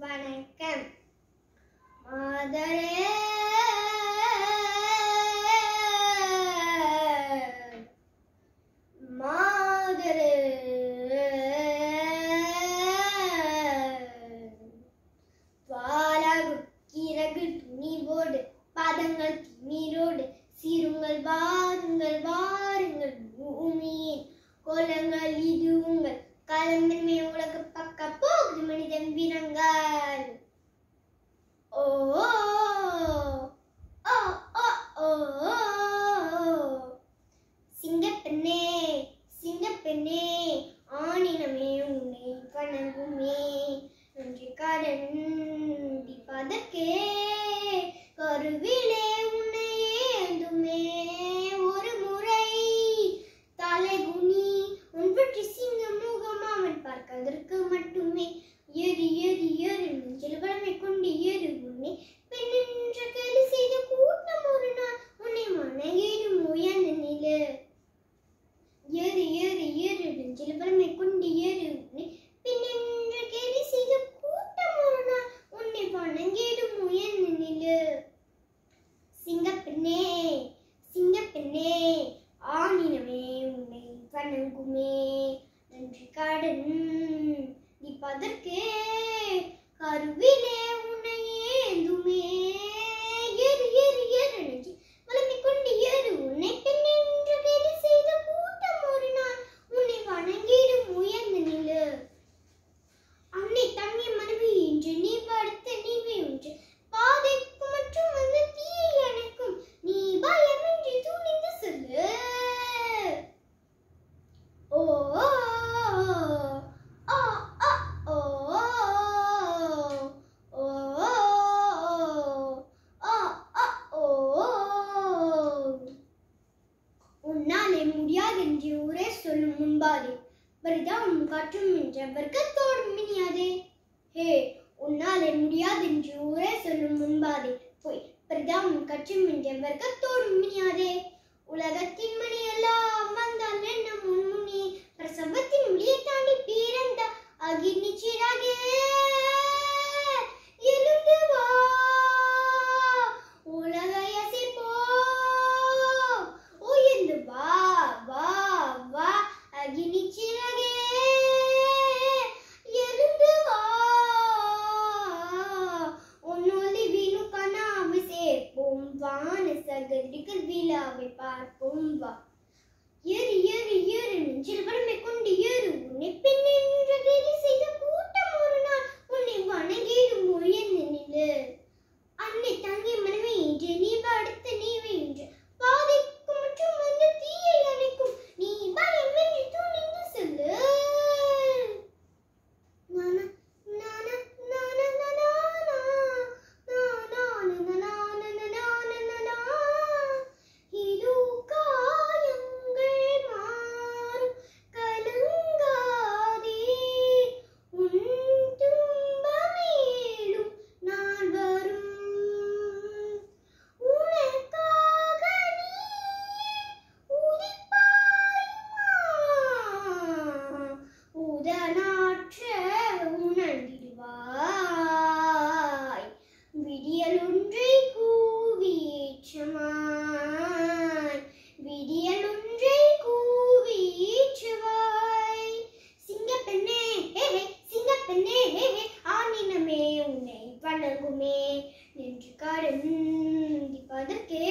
வணக்கம். மாதரே மாதரே. பாலாகும் இறகு துணி போடு சீருங்கள் வாருங்கள் வாருங்கள் பூமியின் கோலங்கள் இது உங்கள் கலந்தன்மை உலக பக்கம் மனிதன் வீரங்கள் ஓ என்பாரே. வரிதானும் காற்றும் என்ற வர்க்கத்தோடும் இனியாதே ஹே உன்னாலே முடியாதென்று ஊரே சொல்லும் முன்பாதே. போய் பிரதானும் கற்றும் என்ற வர்க்கத்தோடும் இனியாதே உலகத்தின் மணி எல்லாம் வந்தால் என்ன முன்முனி பிரசவத்தின் ஒளியை அவை பார்ப்போம் வா ஏறு ஏறு ஏறு நெஞ்சில் வறுமை கொண்டு ஏறு உன்னை பின்னே உலகுமே நின்று கருந்திப்பதற்கே